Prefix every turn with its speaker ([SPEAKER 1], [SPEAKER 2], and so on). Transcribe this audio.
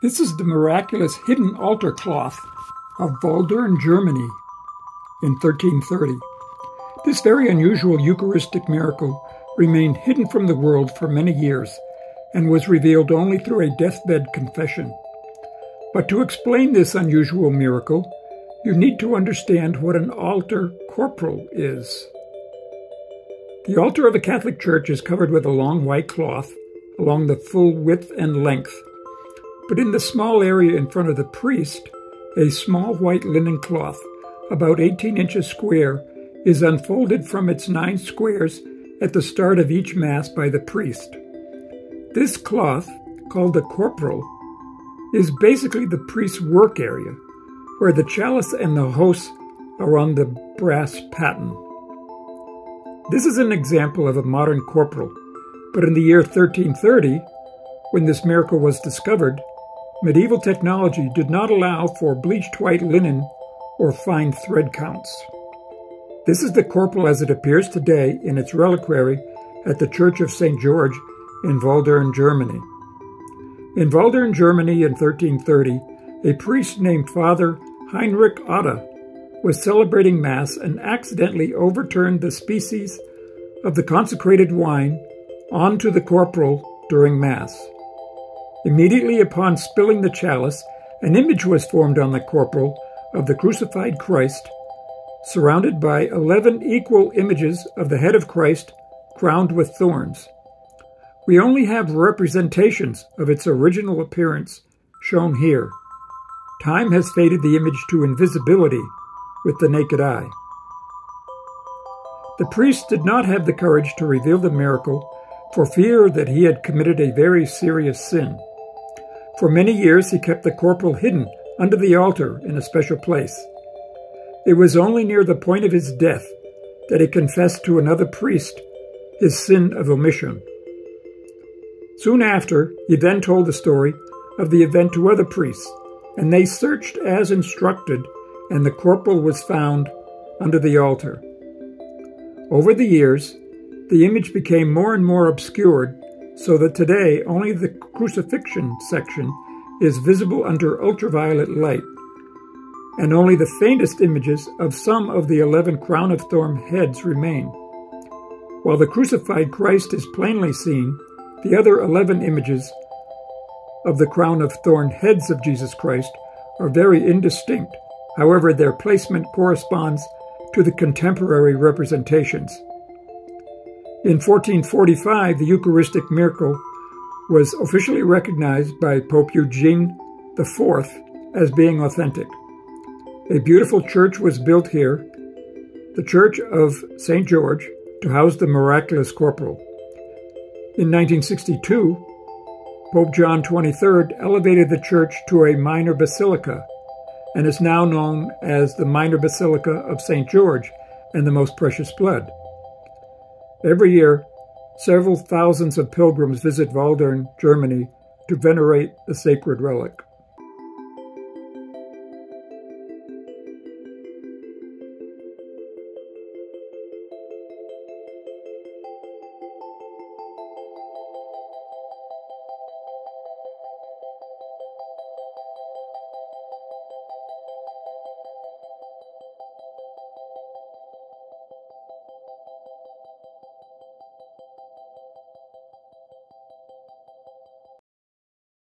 [SPEAKER 1] This is the miraculous hidden altar cloth of Walldürn, Germany in 1330. This very unusual Eucharistic miracle remained hidden from the world for many years and was revealed only through a deathbed confession. But to explain this unusual miracle, you need to understand what an altar corporal is. The altar of a Catholic church is covered with a long white cloth along the full width and length but in the small area in front of the priest, a small white linen cloth, about 18 inches square, is unfolded from its nine squares at the start of each Mass by the priest. This cloth, called the corporal, is basically the priest's work area, where the chalice and the host are on the brass paten. This is an example of a modern corporal, but in the year 1330, when this miracle was discovered, Medieval technology did not allow for bleached white linen or fine thread counts. This is the corporal as it appears today in its reliquary at the Church of St. George in Walldürn, Germany. In Walldürn, Germany in 1330, a priest named Father Heinrich Otte was celebrating Mass and accidentally overturned the species of the consecrated wine onto the corporal during Mass. Immediately upon spilling the chalice, an image was formed on the corporal of the crucified Christ, surrounded by eleven equal images of the head of Christ crowned with thorns. We only have representations of its original appearance shown here. Time has faded the image to invisibility with the naked eye. The priest did not have the courage to reveal the miracle for fear that he had committed a very serious sin. For many years he kept the corporal hidden under the altar in a special place. It was only near the point of his death that he confessed to another priest his sin of omission. Soon after, he then told the story of the event to other priests, and they searched as instructed, and the corporal was found under the altar. Over the years, the image became more and more obscured so that today only the crucifixion section is visible under ultraviolet light, and only the faintest images of some of the eleven crown of thorn heads remain. While the crucified Christ is plainly seen, the other eleven images of the crown of thorn heads of Jesus Christ are very indistinct. However, their placement corresponds to the contemporary representations. In 1445, the Eucharistic miracle was officially recognized by Pope Eugene IV as being authentic. A beautiful church was built here, the Church of St. George, to house the miraculous corporal. In 1962, Pope John XXIII elevated the church to a minor basilica and is now known as the Minor Basilica of St. George and the Most Precious Blood. Every year, several thousands of pilgrims visit Walldürn, Germany, to venerate the sacred relic.